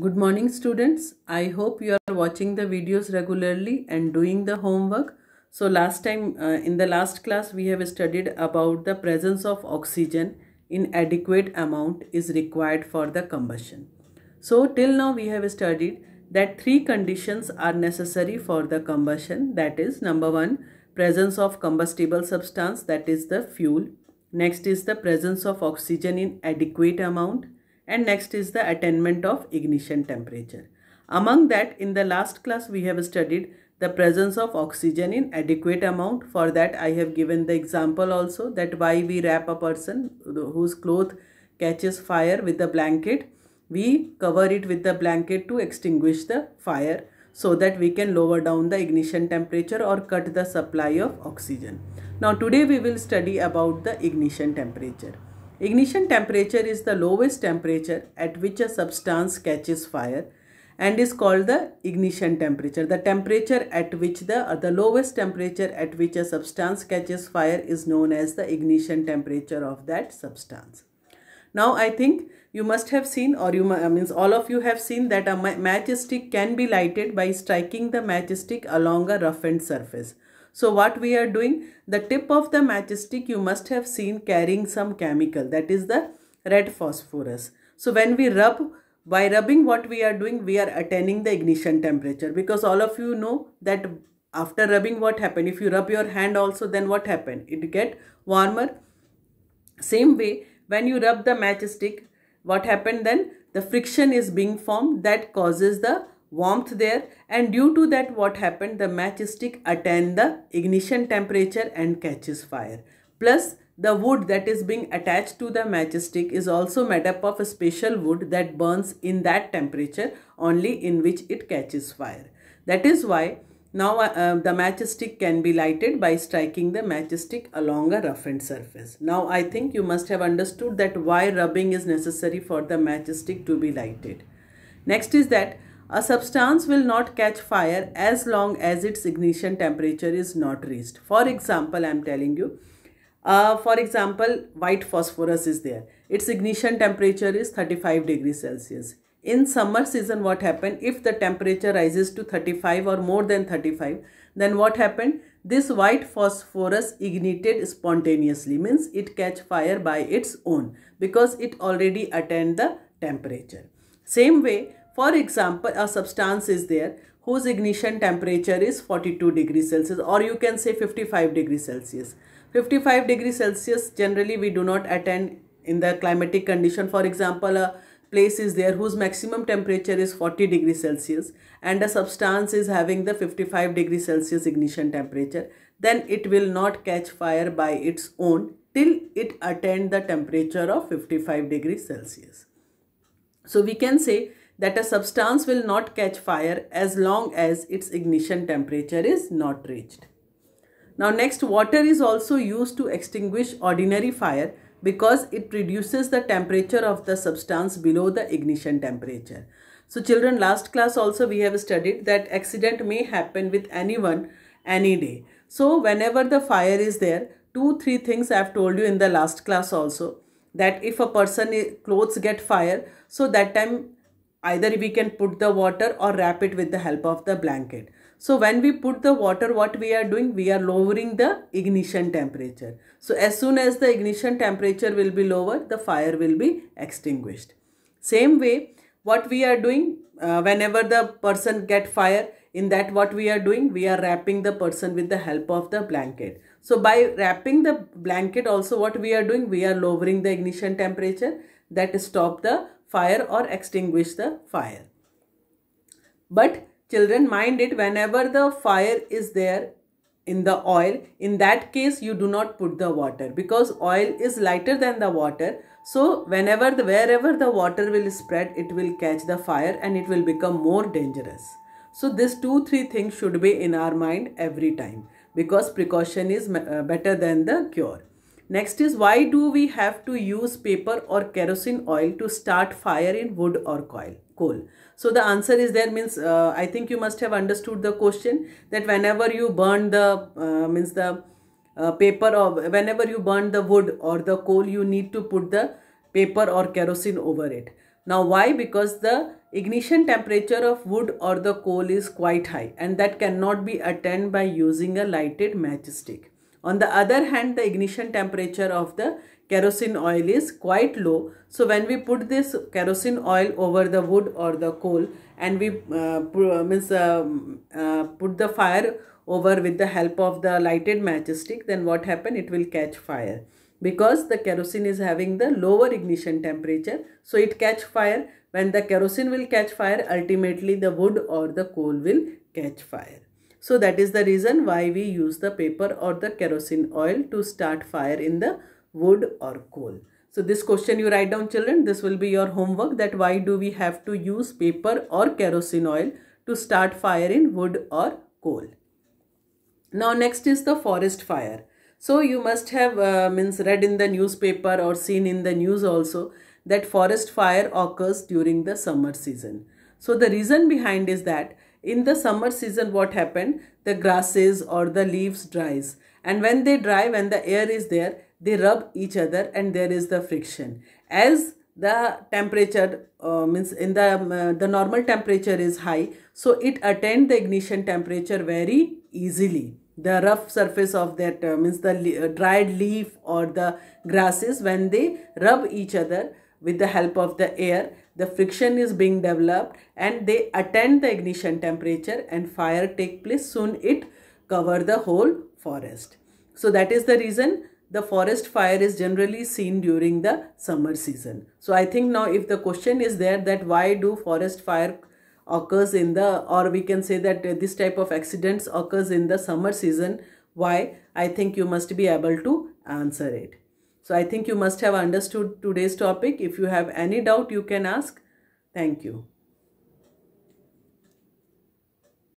Good morning students. I hope you are watching the videos regularly and doing the homework. So last time uh, in the last class we have studied about the presence of oxygen in adequate amount is required for the combustion. So till now we have studied that three conditions are necessary for the combustion that is number one presence of combustible substance that is the fuel. Next is the presence of oxygen in adequate amount and next is the attainment of ignition temperature. Among that in the last class we have studied the presence of oxygen in adequate amount. For that I have given the example also that why we wrap a person whose cloth catches fire with the blanket. We cover it with the blanket to extinguish the fire so that we can lower down the ignition temperature or cut the supply of oxygen. Now today we will study about the ignition temperature. Ignition temperature is the lowest temperature at which a substance catches fire and is called the ignition temperature. The temperature at which the, uh, the lowest temperature at which a substance catches fire is known as the ignition temperature of that substance. Now I think you must have seen or you uh, means all of you have seen that a matchstick can be lighted by striking the matchstick along a roughened surface. So what we are doing, the tip of the matchstick you must have seen carrying some chemical that is the red phosphorus. So when we rub, by rubbing what we are doing, we are attaining the ignition temperature because all of you know that after rubbing what happened, if you rub your hand also then what happened? It get warmer. Same way when you rub the matchstick, what happened then? The friction is being formed that causes the warmth there and due to that what happened the matchstick attained the ignition temperature and catches fire plus the wood that is being attached to the matchstick is also made up of a special wood that burns in that temperature only in which it catches fire that is why now uh, the matchstick can be lighted by striking the matchstick along a roughened surface. Now I think you must have understood that why rubbing is necessary for the matchstick to be lighted. Next is that a substance will not catch fire as long as its ignition temperature is not reached. For example, I am telling you, uh, for example, white phosphorus is there. Its ignition temperature is 35 degrees Celsius. In summer season, what happened? If the temperature rises to 35 or more than 35, then what happened? This white phosphorus ignited spontaneously, means it catch fire by its own because it already attained the temperature. Same way, for example, a substance is there whose ignition temperature is 42 degrees Celsius or you can say 55 degrees Celsius. 55 degrees Celsius generally we do not attain in the climatic condition. For example, a place is there whose maximum temperature is 40 degrees Celsius and a substance is having the 55 degrees Celsius ignition temperature, then it will not catch fire by its own till it attain the temperature of 55 degrees Celsius. So we can say that a substance will not catch fire as long as its ignition temperature is not reached. Now next water is also used to extinguish ordinary fire because it reduces the temperature of the substance below the ignition temperature. So children last class also we have studied that accident may happen with anyone any day. So whenever the fire is there two three things I have told you in the last class also that if a person eh, clothes get fire so that time either we can put the water or wrap it with the help of the blanket. So when we put the water, what we are doing? We are lowering the ignition temperature. So as soon as the ignition temperature will be lower, the fire will be extinguished. Same way, what we are doing, uh, whenever the person get fire, in that what we are doing, we are wrapping the person with the help of the blanket. So by wrapping the blanket also what we are doing, we are lowering the ignition temperature that stop the fire or extinguish the fire. But children mind it whenever the fire is there in the oil in that case you do not put the water. Because oil is lighter than the water so whenever the wherever the water will spread it will catch the fire and it will become more dangerous. So these two three things should be in our mind every time. Because precaution is uh, better than the cure Next is why do we have to use paper or kerosene oil to start fire in wood or coil, coal? So the answer is there means uh, I think you must have understood the question that whenever you burn the uh, means the uh, paper or whenever you burn the wood or the coal you need to put the paper or kerosene over it. Now why? Because the ignition temperature of wood or the coal is quite high and that cannot be attained by using a lighted matchstick. On the other hand, the ignition temperature of the kerosene oil is quite low. So when we put this kerosene oil over the wood or the coal and we uh, put, means, uh, uh, put the fire over with the help of the lighted matchstick, then what happen? It will catch fire because the kerosene is having the lower ignition temperature. So it catch fire. When the kerosene will catch fire, ultimately the wood or the coal will catch fire. So that is the reason why we use the paper or the kerosene oil to start fire in the wood or coal. So this question you write down children, this will be your homework that why do we have to use paper or kerosene oil to start fire in wood or coal. Now next is the forest fire. So you must have uh, means read in the newspaper or seen in the news also that forest fire occurs during the summer season. So the reason behind is that in the summer season what happened? The grasses or the leaves dries. And when they dry when the air is there they rub each other and there is the friction. As the temperature uh, means in the uh, the normal temperature is high so it attained the ignition temperature very easily. The rough surface of that uh, means the uh, dried leaf or the grasses when they rub each other with the help of the air the friction is being developed and they attain the ignition temperature and fire take place. Soon it cover the whole forest. So that is the reason the forest fire is generally seen during the summer season. So i think now if the question is there that why do forest fire occurs in the or we can say that this type of accidents occurs in the summer season why? I think you must be able to answer it so I think you must have understood today's topic. If you have any doubt, you can ask. Thank you.